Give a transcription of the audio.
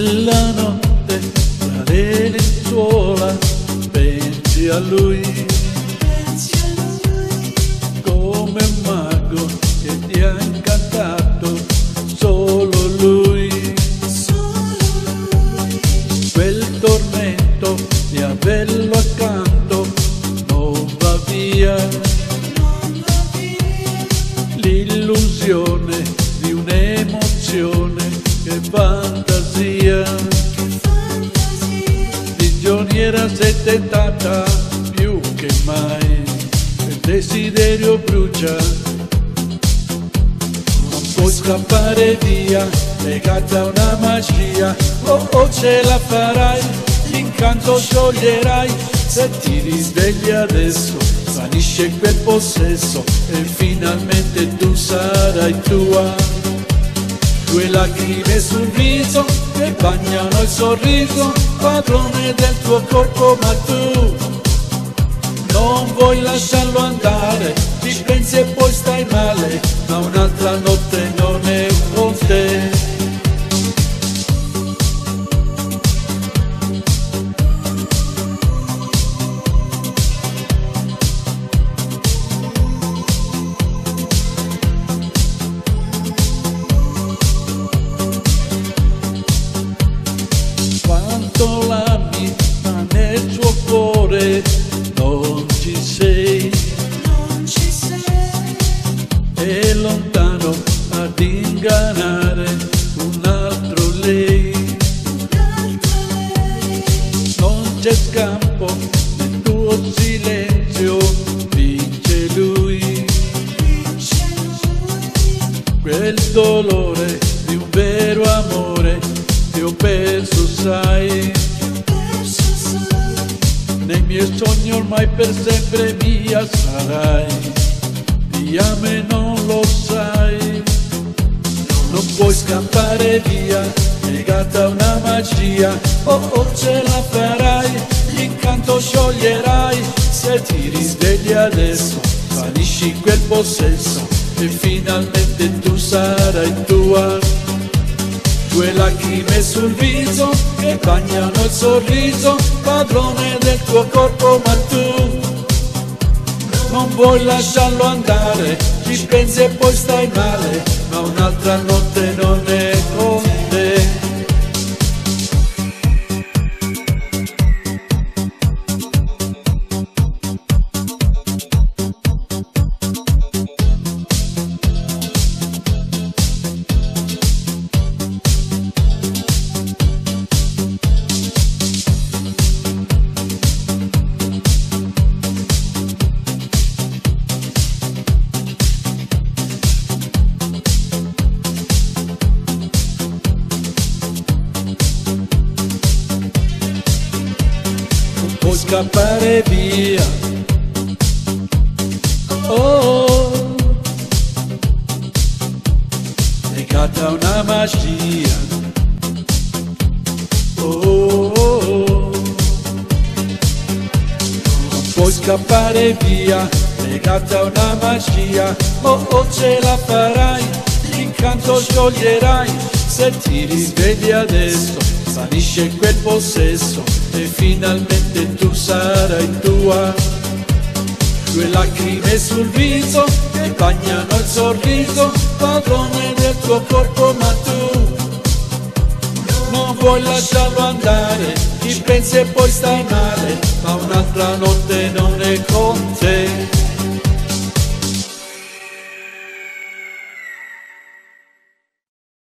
Nella notte, la lenzuola, pensi a lui. Pensi a lui. Come un mago che ti ha incantato, solo lui. Solo lui. Quel tormento di averlo accanto non va via. Non va via. L'illusione prigioniera sei tentata più che mai il desiderio brucia. Non puoi scappare via legata a una magia. Oh oh ce la farai l'incanto scioglierai. Se ti risvegli adesso vanisce quel possesso e finalmente tu sarai tua due lacrime sul viso che bagnano il sorriso, padrone del tuo corpo, ma tu non vuoi lasciarlo andare, ci pensi e poi stai male, ma un'altra notte non ci sei. È lontano ad ingannare un altro lei. Non c'è scampo nel tuo silenzio, vince lui. Quel dolore di un vero amore che ho perso, sai. Nei miei sogni ormai per sempre mia sarai. Via me non lo sai. Non puoi scappare via, legata una magia. Oh oh ce la farai, l'incanto scioglierai. Se ti risvegli adesso, vanisci quel possesso e finalmente tu sarai tua due lacrime sul viso che bagnano il sorriso, padrone del tuo corpo, ma tu non vuoi lasciarlo andare, ci pensi e poi stai male, ma un'altra notte non scappare via. Oh, legata a una magia. Oh, oh, non puoi scappare via, legata a una magia. Oh, oh, ce la farai, l'incanto scioglierai, se ti risvegli adesso, vanisce quel possesso e finalmente tu sarai tua. Due lacrime sul viso che bagnano il sorriso, padrone del tuo corpo, ma tu non vuoi lasciarlo andare, ci pensi e poi stai male, ma un'altra notte non.